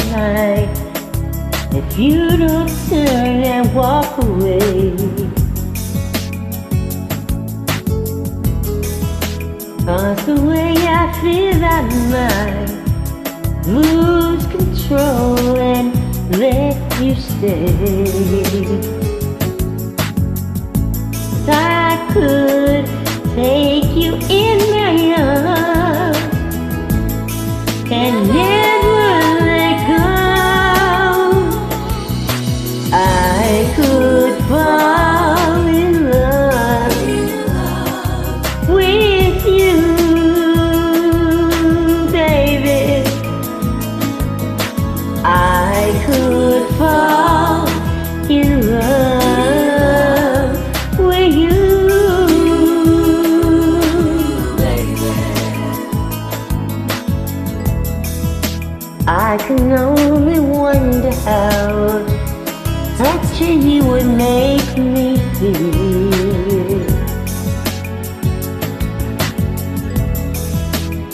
tonight if you don't turn and walk away. Cause the way I feel I might lose control and let you stay. I could take you in I can only wonder how touching you would make me feel.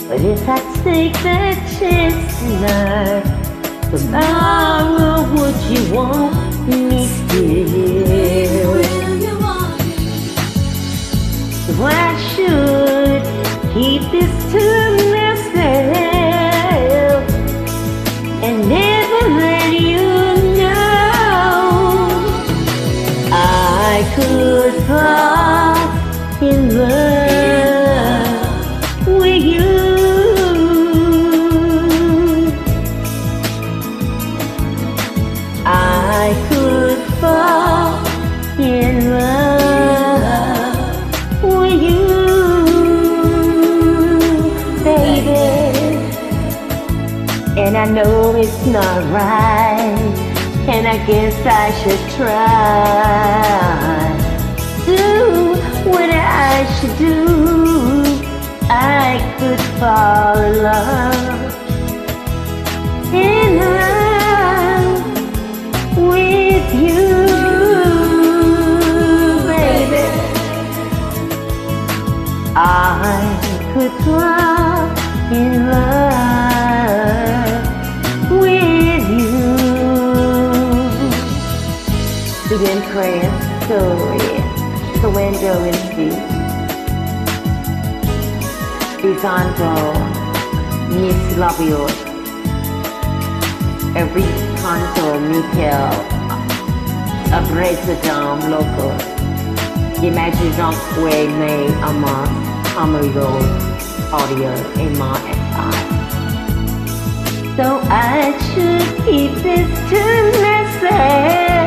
But if I take that chance tonight, tomorrow would you want me still? Know it's not right, and I guess I should try. Do what I should do. I could fall in love, Begin praying story, surrender in peace. Bisando, Miss Labiot. Every canto, Michael, Abresadam, Loco. Imaginons que me amas, amigo, audio, ema, and I. So I should keep this to myself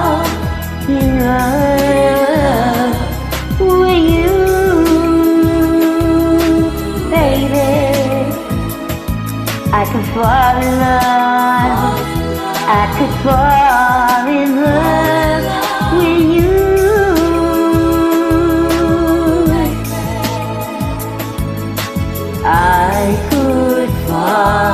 fall in love. I could fall in love with you. I could fall.